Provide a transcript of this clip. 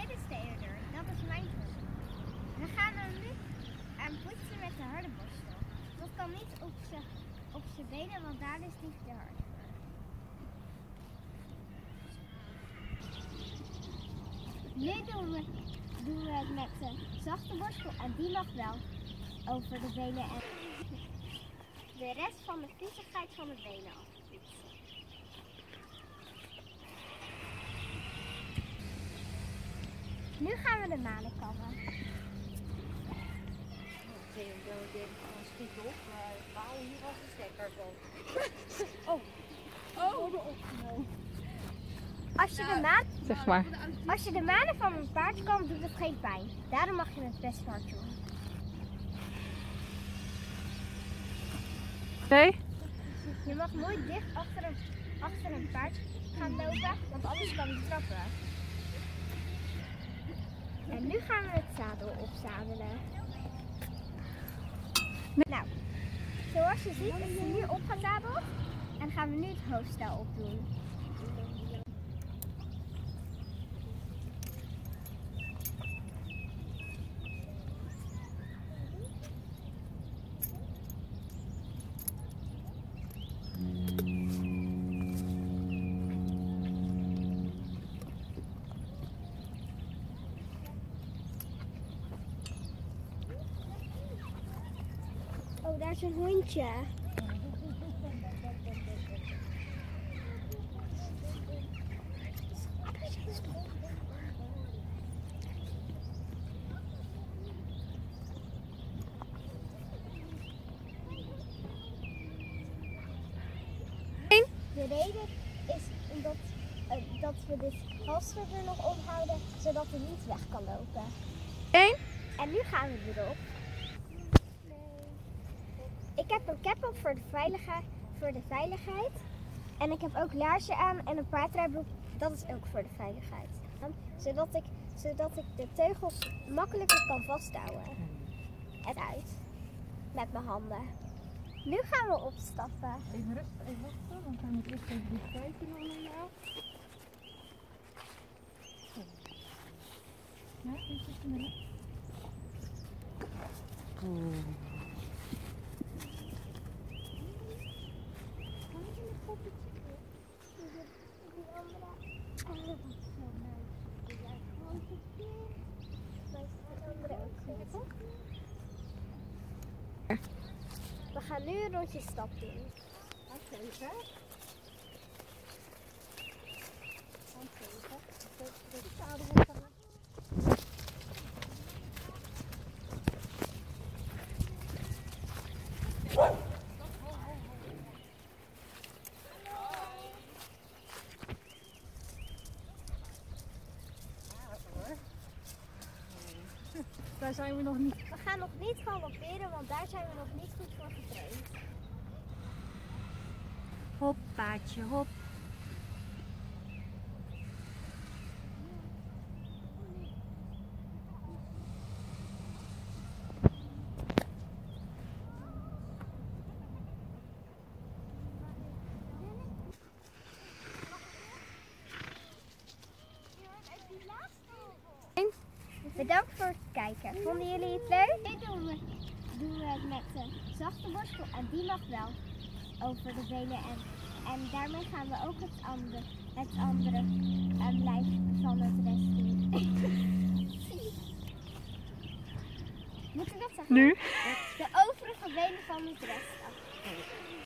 dit is de eerder. Dat is mijn toren. We gaan hem nu aan poetsen met de harde borstel. Dat kan niet op zijn benen, want daar is die te hard. Nu doen we, doen we het met de zachte borstel en die mag wel over de benen en de rest van de viezigheid van de benen afpoetsen. Nu gaan we de manen kammen. schiet op, maar wauw, hier was de stekker van. Als je, de maan, Zeg maar. als je de manen van een paard kan, doet het geen pijn. Daarom mag je het best hard doen. Oké? Je mag nooit dicht achter een, achter een paard gaan lopen, want anders kan hij trappen. En nu gaan we het zadel opzadelen. Nou, zoals je ziet is hij nu opgezadeld en gaan we nu het hoofdstel opdoen. Oh, daar is een hondje. De reden is omdat eh, dat we dit halster er nog omhouden, zodat hij niet weg kan lopen. Eén. En nu gaan we erop. Ik heb een cap op voor de, veilige, voor de veiligheid. En ik heb ook laarzen aan en een paardrijbroek. Dat is ook voor de veiligheid. Zodat, ik, zodat ik de teugels makkelijker kan vasthouden. En uit. Met mijn handen. Nu gaan we opstappen. Even rustig, even wachten, want hij moet eerst even die kijken jou. Ja, even snel. We gaan nu een rondje stap doen. Wacht even. Wacht even. De zadel op. Daar zijn we nog niet. We gaan nog niet galopperen, want daar zijn we nog niet goed voor getraind. Hop, paardje, hop. Bedankt voor het kijken. Vonden jullie het leuk? Nu doen we, doen we het met de zachte borstel en die mag wel over de benen. En, en daarmee gaan we ook het andere, het andere um, lijf van het rest doen. Moet ik dat zeggen? Nu? De overige benen van het rest. af.